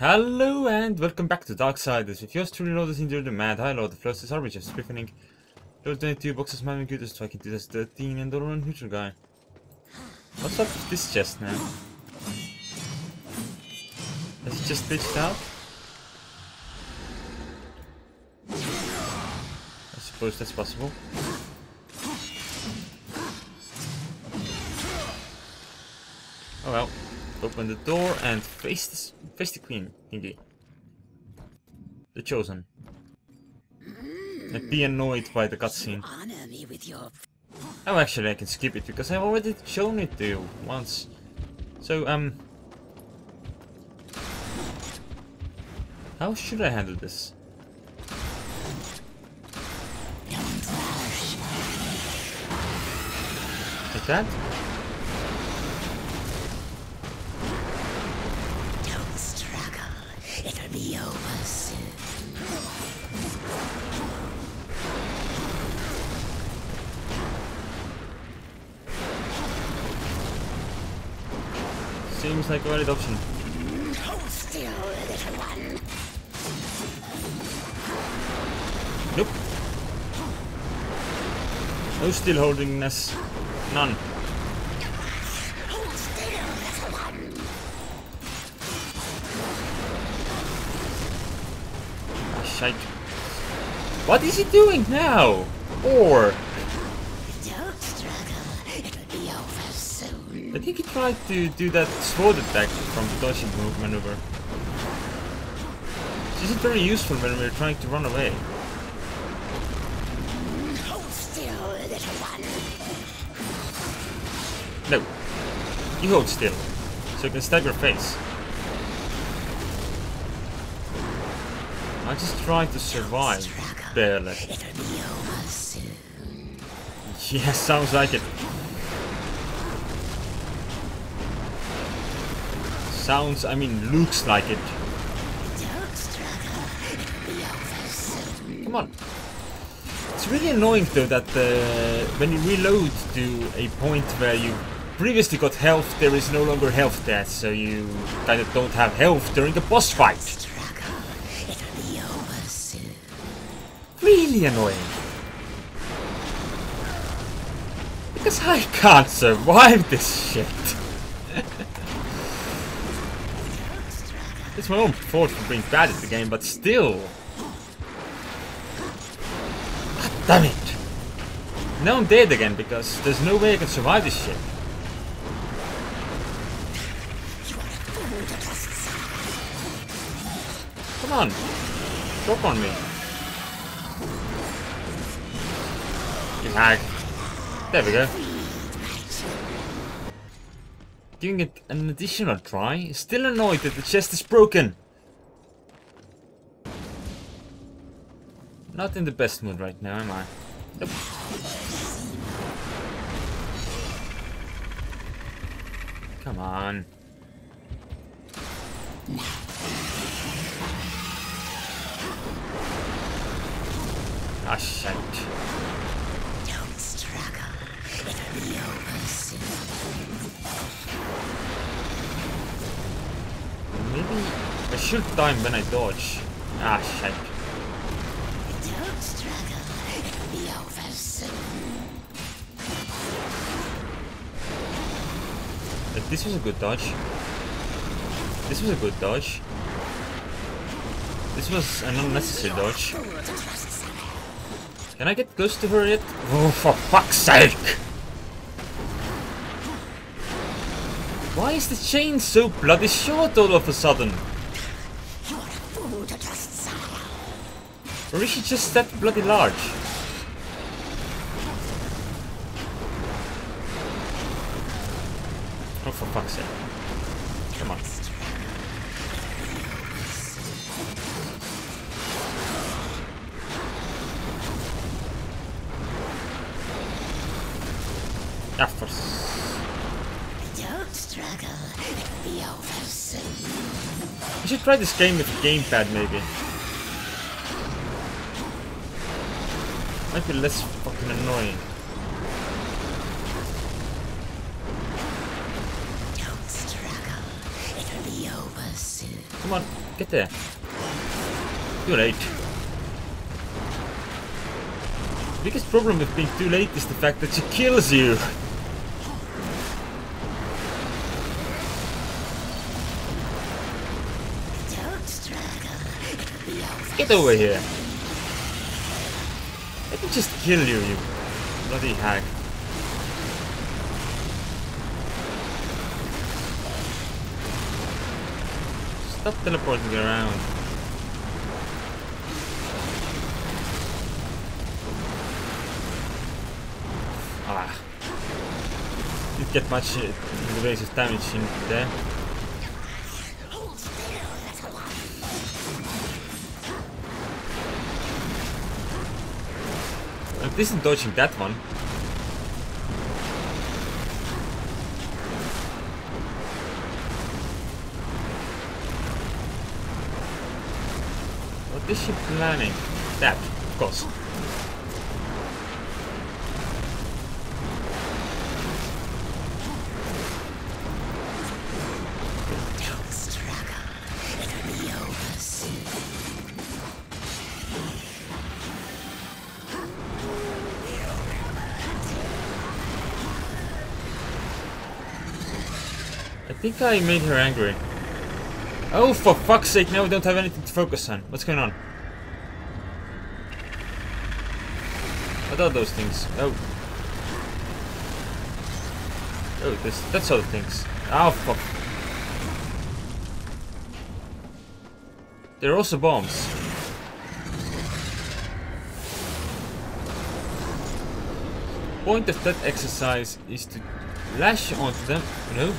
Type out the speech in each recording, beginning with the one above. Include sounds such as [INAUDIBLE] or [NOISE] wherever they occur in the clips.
Hello and welcome back to Darksiders. If you're truly loaded into the mad high load, the flows is RBG Spriffening. Load 22 boxes, my computers, so I can do this 13 and dollar neutral guy. What's up with this chest now? Has it just glitched out? I suppose that's possible. Oh well. Open the door and face the, face the queen thingy. The chosen. And be annoyed by the cutscene. Honor me with your Oh, actually, I can skip it because I've already shown it to you once. So, um... How should I handle this? Like that? Be over soon. Seems like a valid option. Hold still, little one. Nope. No still holdingness. None. Shite. What is he doing now? Or Don't struggle. It'll be over soon. I think he tried to do that sword attack from the dodging move maneuver. This isn't very useful when we're trying to run away. Hold still, little one. No. You hold still. So you can stab your face. I just try to survive. Barely. Yeah, sounds like it. Sounds, I mean, looks like it. Come on. It's really annoying though that uh, when you reload to a point where you previously got health, there is no longer health there, so you kind of don't have health during the boss fight. Really annoying. Because I can't survive this shit. it's my own fault for being bad at the game, but still. God damn it. Now I'm dead again because there's no way I can survive this shit. Come on. Drop on me. Hag. There we go. Giving it an additional try. Still annoyed that the chest is broken. Not in the best mood right now, am I? Nope. Come on. Ah, shite. Maybe I should time when I dodge. Ah, shit. Don't struggle. Be over soon. This was a good dodge. This was a good dodge. This was an unnecessary dodge. Can I get close to her yet? Oh, for fuck's sake! Why is the chain so bloody short all of a sudden? You're a fool to trust. Or is she just that bloody large? Oh, for fuck's sake. Struggle. It'll be over soon. I should try this game with a gamepad, maybe. Might be less fucking annoying. Don't struggle. It'll be over soon. Come on. Get there. Too late. The biggest problem with being too late is the fact that she kills you. Get over here. Let me just kill you, you bloody hack. Stop teleporting around. Ah. Didn't get much in the ways of damage in there. At least I'm dodging that one. What is she planning? That, of course. Think I made her angry. Oh, for fuck's sake, now we don't have anything to focus on. What's going on? What are those things? Oh. Oh, this, that's other things. Oh, fuck. They're also bombs. Point of that exercise is to lash onto them. No.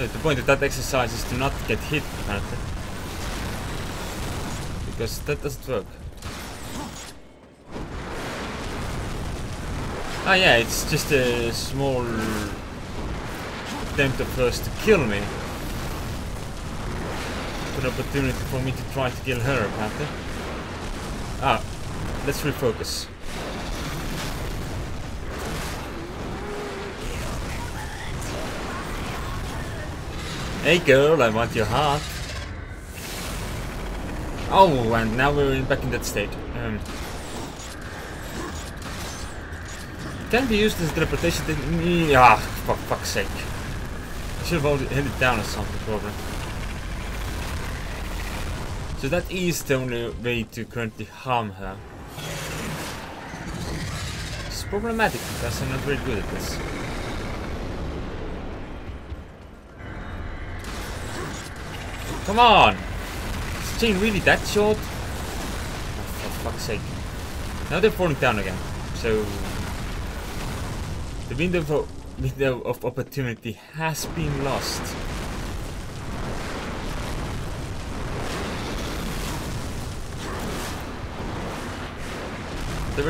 Uh, the point of that exercise is to not get hit, apparently. Because that doesn't work. Ah yeah, it's just a small attempt of hers to kill me. An opportunity for me to try to kill her, apparently. Ah, let's refocus. Hey girl, I want your heart. Oh, and now we're back in that state. Um, can be used as teleportation technique. Ah, for fuck's sake. I should have held it, held it down or something, probably. So that is the only way to currently harm her. It's problematic because I'm not very good at this. Come on! Is the chain really that short? Oh, for fuck's sake. Now they're falling down again. So... The window window of opportunity has been lost.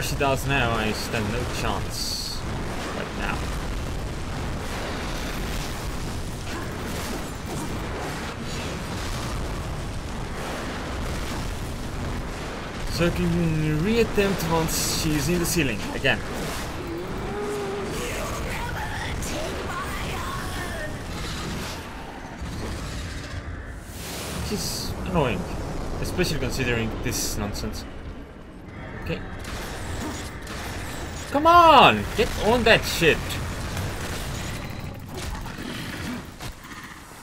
She does now, I stand no chance. So I can reattempt once she's in the ceiling again. Is annoying, especially considering this nonsense. Okay. Come on! Get on that shit!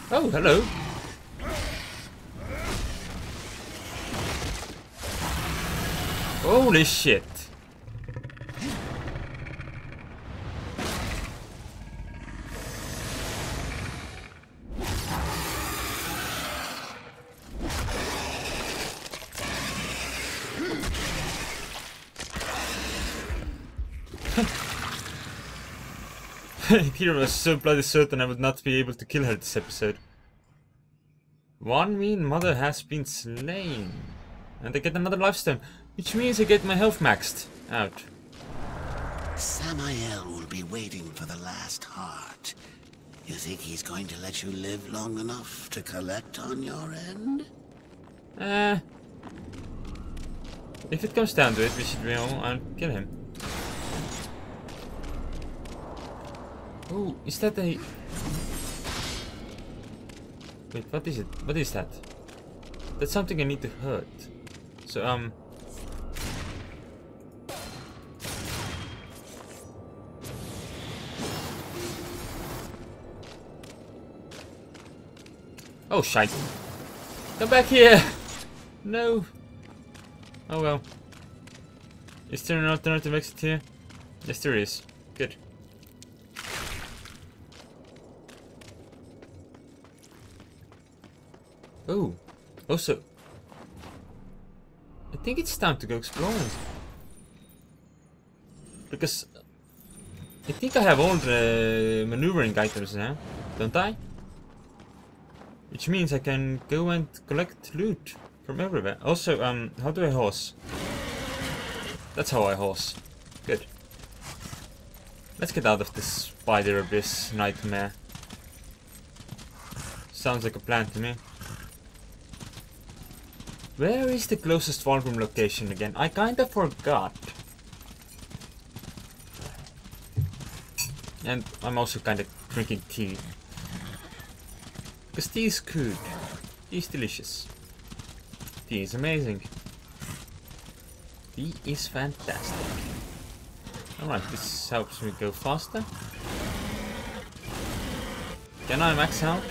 Oh, hello. Holy shit. [LAUGHS] Peter was so bloody certain I would not be able to kill her this episode. One mean mother has been slain. And I get another lifestone, which means I get my health maxed out. Samael will be waiting for the last heart. You think he's going to let you live long enough to collect on your end? Uh, if it comes down to it, we should be all I'll kill him. Oh, is that a... Wait, what is it? What is that? That's something I need to hurt. So, um... Oh, shite. Come back here! No! Oh well. Is there an alternative exit here? Yes, there is. Good. Oh, also, I think it's time to go exploring. Because uh, I think I have all the maneuvering items now, don't I? Which means I can go and collect loot from everywhere. Also, um, how do I horse? That's how I horse. Good. Let's get out of this spider abyss nightmare. Sounds like a plan to me. Where is the closest Vulgrim location again? I kinda forgot. And I'm also kinda drinking tea. Because is good. Tea is delicious. Tea is amazing. Tea is fantastic. Alright, this helps me go faster. Can I max out?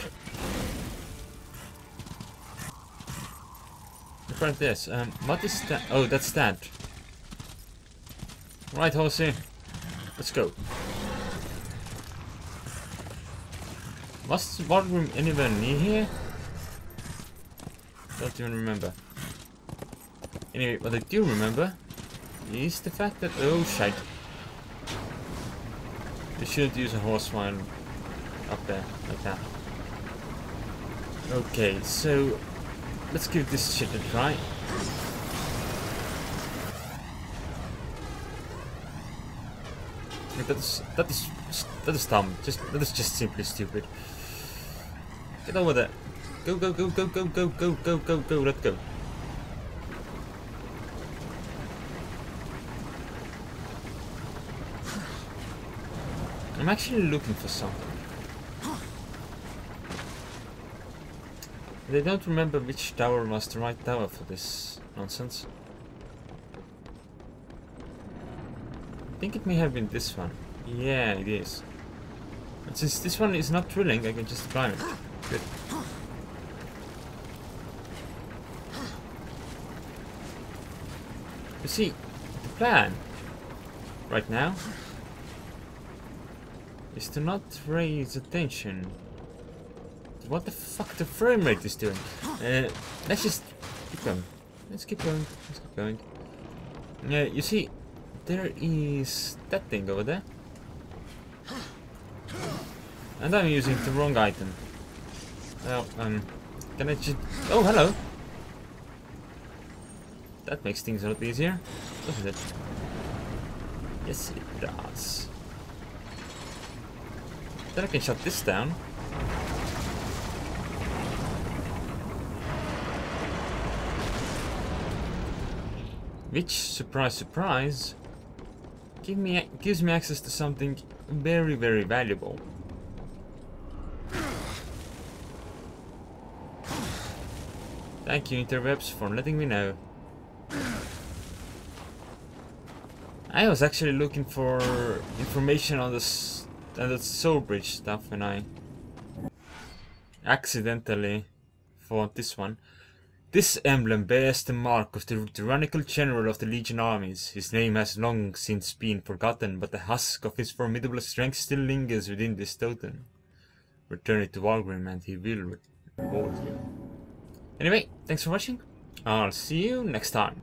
Look at this. Um, what is that? Oh, that's that. Right, horsey. Let's go. Was the room anywhere near here? Don't even remember. Anyway, what I do remember is the fact that... Oh, shit. We shouldn't use a horse while up there, like that. Okay, so Let's give this shit a try. That is that is that is dumb. Just that is just simply stupid. Get over there. Go go go go go go go go go go. Let's go. I'm actually looking for something. They don't remember which tower was the right tower for this nonsense. I think it may have been this one. Yeah, it is. But since this one is not drilling, I can just climb it. Good. You see, the plan right now is to not raise attention what the fuck the frame rate is doing? Uh, let's just keep going. Let's keep going. Let's keep going. Yeah, uh, you see, there is that thing over there. And I'm using the wrong item. Well, um, can I just... Oh, hello! That makes things a lot easier, doesn't it? Yes, it does. Then I can shut this down. Which, surprise, surprise, give me, gives me access to something very, very valuable. Thank you, Interwebs, for letting me know. I was actually looking for information on this on the soul bridge stuff when I accidentally fought this one. This emblem bears the mark of the tyrannical general of the Legion armies. His name has long since been forgotten, but the husk of his formidable strength still lingers within this totem. Return it to Vulgrim and he will reward you. Anyway, thanks for watching. I'll see you next time.